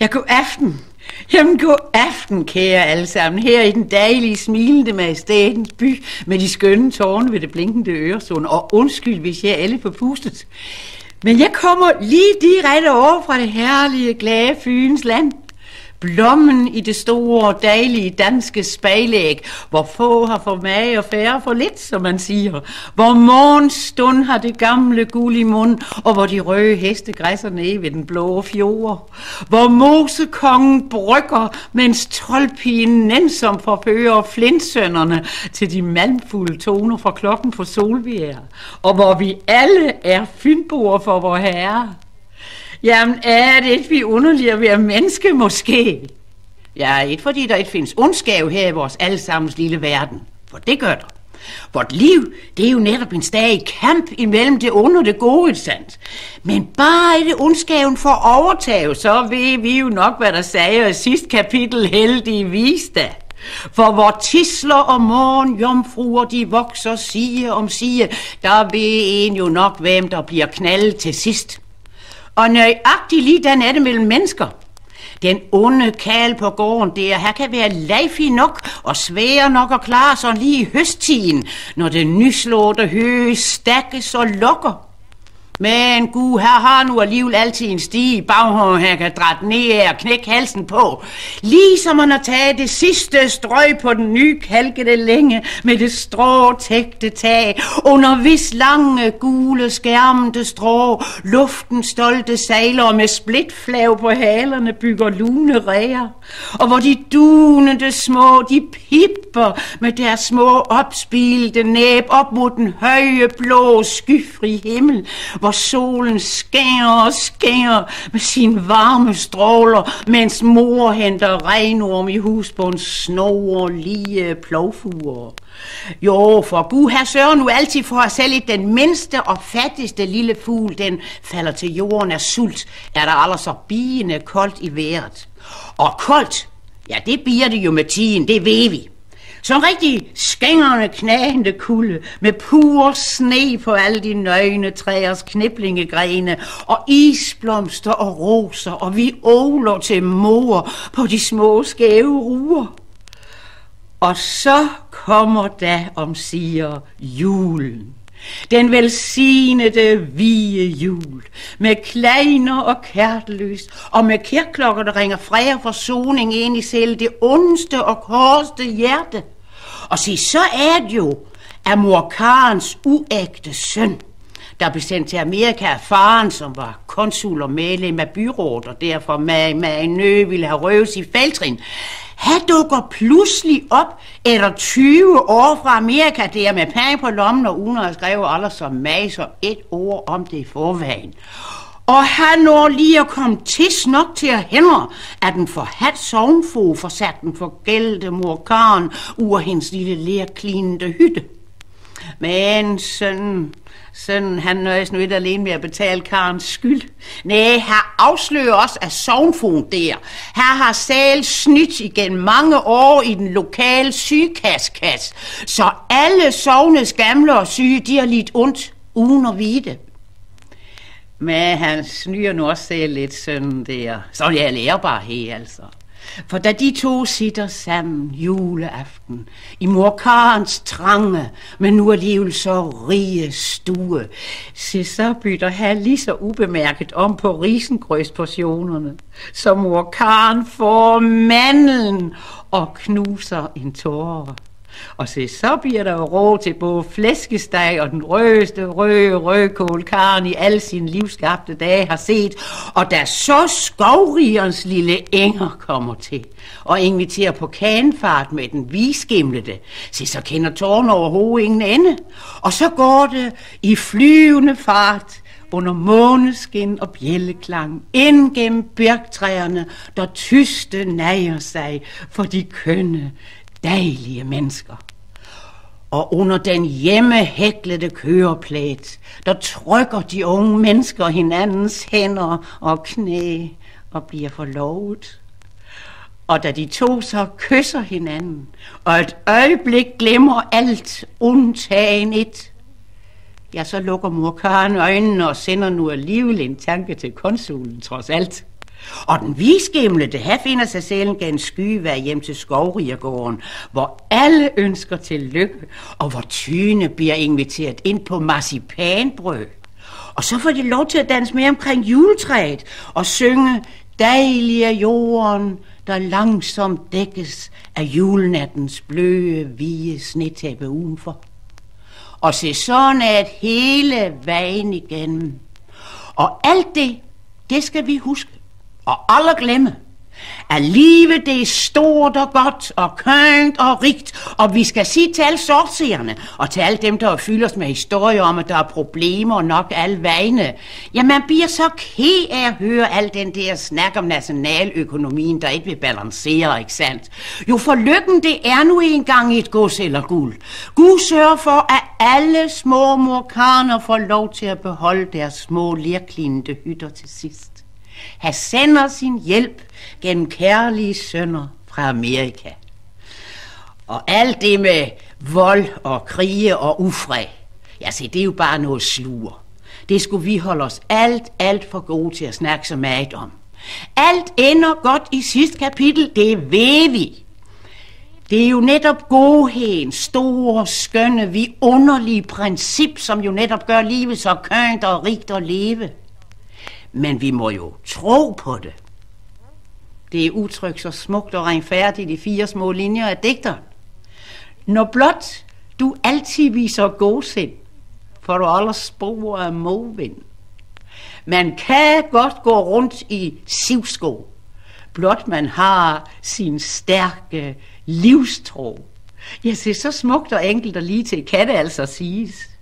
Ja, god aften. Jamen, god aften, kære alle sammen. Her i den dejlige, smilende majestætens by med de skønne tårne ved det blinkende Øresund. Og undskyld, hvis jeg er alle på pustet. Men jeg kommer lige direkte over fra det herlige, glade Fyns land. Blommen i det store, dejlige danske spejlæg, hvor få har for mag og færre for lidt, som man siger. Hvor morgenstund har det gamle guld i mund, og hvor de røde heste græsser ned ved den blå fjord. Hvor mosekongen brygger, mens troldpigen nænsom forfører flintsønderne til de malmfulde toner fra klokken på Solbjerg. Og hvor vi alle er fynboer for vor herre. Jamen, er det ikke vi underlige at være menneske, måske? Ja, ikke fordi der ikke findes ondskab her i vores allesammens lille verden. For det gør der. Vort liv, det er jo netop en stadig kamp imellem det onde og det gode, sandt? Men bare i det ondskaben for overtage, så ved vi jo nok, hvad der sagde i sidste kapitel, heldige viste. For hvor tisler og morgen jomfruer, de vokser sige om sige, der ved en jo nok, hvem der bliver knaldet til sidst. Og nøjagtigt lige den er det mellem mennesker. Den onde kal på gården der, her kan være lejfig nok og svær nok at klare sig lige i høsttiden, når det nyslåede hø stakkes og lukker. Men gud, her har nu alligevel altid en stige i baghånden, han kan drætte ned og knække halsen på. Ligesom han har taget det sidste strøg på den nye kalkede længe med det stråtægte tag. Under vis lange, gule, skærmende strå, luften stolte sejler med splitflav på halerne bygger lune ræger. Og hvor de dunende små, de pip pipper med deres små opspilte næb op mod den høje, blå, skyfri himmel, hvor solen skærer og skærer med sine varme stråler, mens mor henter regnorm i husbunds snor lige plovfuger. Jo, for Gud her sørger nu altid for at selv den mindste og fattigste lille fugl, den falder til jorden af sult, er der altså så biende koldt i vejret. Og koldt, ja det bliver det jo med tiden, det ved vi. Som rigtig skængerne, knagende kulde, med pur sne på alle de nøgne træers kniblingegrene, og isblomster og roser, og vi åler til mor på de små skæve ruer. Og så kommer da om siger julen. Den velsignede vige jul, med kleiner og kærteløs, og med kirklokker, der ringer fred og forsoning ind i selv det ondeste og hårdeste hjerte. Og se, så er det jo, at mor Karens uægte søn, der blev sendt til Amerika af faren, som var konsul og medlem af byrådet, og derfor med, med en nø ville have røvet i feltrin. Han dukker pludselig op efter 20 år fra Amerika, der med penge på lommen, og uden at skrive aldrig som maser et ord om det i forvejen. Og han når lige at komme tids nok til at hindre, at den hat sovnfo forsat den for gældte mor Karen ur hendes lille lærklinende hytte. Men sønnen, sønnen han nøjes nu ikke alene med at betale Karens skyld. Nej, her afslører også af sovnfon der. Her har Sal snydt igen mange år i den lokale sygekaskas, så alle sovnes gamle og syge, de har lidt ondt uden at vide men han snyer nu også selv lidt sådan der. Så jeg lærer bare her, altså. For da de to sitter sammen juleaften i morkarens trange, men nu alligevel så rige stue, se så bytter han lige så ubemærket om på risengrøsportionerne, så morkaren får mandlen og knuser en tåre. Og se, så bliver der råd til både flæskesteg og den rødeste røde rødkål, Karen i alle sine livskabte dage har set. Og da så skovrigerens lille enger kommer til og inviterer på kanfart med den viskimlede, se, så kender tårn over hovedet ingen ende. Og så går det i flyvende fart under måneskin og bjælleklang, ind gennem birktræerne, der tyste nager sig for de kønne, dejlige mennesker. Og under den hjemmehæklede køreplæt, der trykker de unge mennesker hinandens hænder og knæ og bliver forlovet. Og da de to så kysser hinanden, og et øjeblik glemmer alt, undtagen et, ja, så lukker mor Karen øjnene og sender nu alligevel en tanke til konsulen, trods alt. Og den visgimlede, her finder sig selv en skyvær hjem til skovrigergården, hvor alle ønsker til lykke, og hvor Tyne bliver inviteret ind på marcipanbrød. Og så får de lov til at danse med omkring juletræet og synge Dejlige jorden, der langsomt dækkes af julenattens bløde, hvide snetæppe udenfor. Og se sådan at hele vejen igennem. Og alt det, det skal vi huske og alle glemme, at livet det er stort og godt og kønt og rigt, og vi skal sige til alle sortseerne og til alle dem, der fylder os med historier om, at der er problemer nok alle vegne. Ja, man bliver så ked af at høre al den der snak om nationaløkonomien, der ikke vil balancere, ikke sandt? Jo, for lykken det er nu engang et gods eller guld. Gud sørger for, at alle små morkaner får lov til at beholde deres små lirklinde hytter til sidst. Han sender sin hjælp gennem kærlige sønner fra Amerika. Og alt det med vold og krige og ufred, ja se, det er jo bare noget slur. Det skulle vi holde os alt, alt for gode til at snakke så meget om. Alt ender godt i sidste kapitel, det ved vi. Det er jo netop godheden, store, skønne, vi underlige princip, som jo netop gør livet så kønt og rigt at leve. Men vi må jo tro på det. Det er udtrykt så smukt og renfærdigt i fire små linjer af digteren. Når blot du altid viser godsind, for du aldrig spor af modvind. Man kan godt gå rundt i sivsko, blot man har sin stærke livstro. Jeg ser så smukt og enkelt og lige til kan det altså siges.